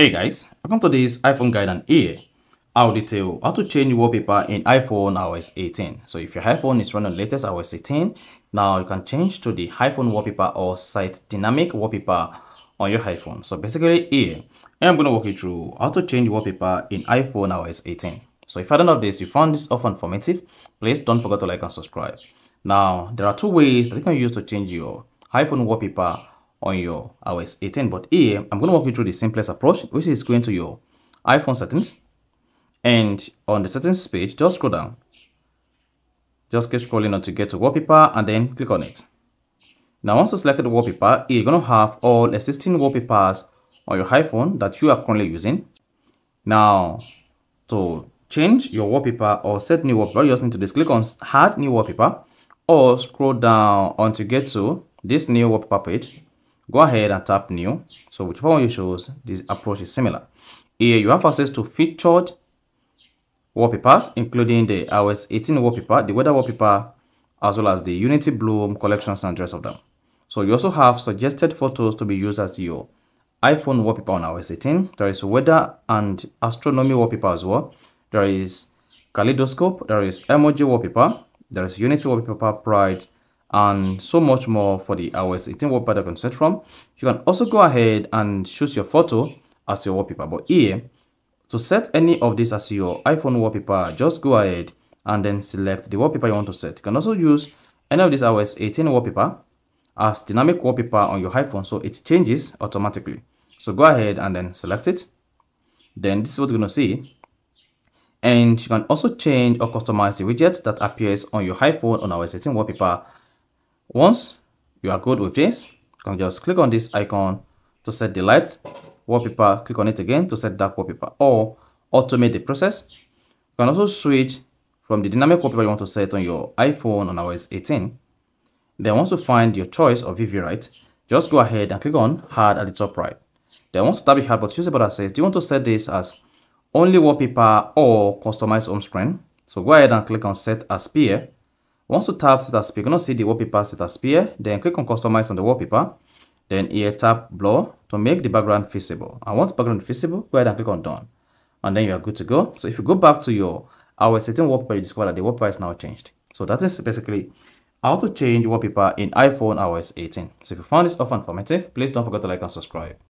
Hey guys, welcome to this iPhone guide and here I'll detail how to change wallpaper in iPhone iOS 18. So if your iPhone is running latest iOS 18, now you can change to the iPhone wallpaper or site dynamic wallpaper on your iPhone. So basically here, I'm going to walk you through how to change wallpaper in iPhone iOS 18. So if I don't know this, you found this often informative, please don't forget to like and subscribe. Now, there are two ways that you can use to change your iPhone wallpaper on your iOS 18. But here, I'm going to walk you through the simplest approach, which is going to your iPhone settings. And on the settings page, just scroll down. Just keep scrolling until you get to wallpaper and then click on it. Now, once you select the wallpaper, you're going to have all existing wallpapers on your iPhone that you are currently using. Now, to change your wallpaper or set new wallpaper, you just need to just click on add new wallpaper or scroll down until you get to this new wallpaper page go ahead and tap new. So whichever one you choose this approach is similar. Here you have access to featured wallpapers including the iOS 18 wallpaper the weather wallpaper as well as the unity bloom collections and rest of them. So you also have suggested photos to be used as your iphone wallpaper on iOS 18 there is weather and astronomy wallpaper as well. There is kaleidoscope there is emoji wallpaper there is unity wallpaper pride and so much more for the iOS 18 wallpaper you can set from. You can also go ahead and choose your photo as your wallpaper. But here, to set any of this as your iPhone wallpaper, just go ahead and then select the wallpaper you want to set. You can also use any of this iOS 18 wallpaper as dynamic wallpaper on your iPhone so it changes automatically. So go ahead and then select it. Then this is what you're going to see. And you can also change or customize the widget that appears on your iPhone on iOS 18 wallpaper once you are good with this, you can just click on this icon to set the light wallpaper, click on it again to set dark wallpaper or automate the process. You can also switch from the dynamic wallpaper you want to set on your iPhone on iOS 18. Then once you find your choice of right, just go ahead and click on Hard at the top right. Then once you tap the Add button, choose a button that says, do you want to set this as only wallpaper or customize home screen? So go ahead and click on Set as Peer once you tap set as you're going to see the wallpaper set as peer. Then click on customize on the wallpaper. Then here tap blur to make the background visible. And once background visible, go ahead and click on done. And then you are good to go. So if you go back to your our setting wallpaper, you discover that the wallpaper is now changed. So that is basically how to change wallpaper in iPhone iOS 18. So if you found this often informative, please don't forget to like and subscribe.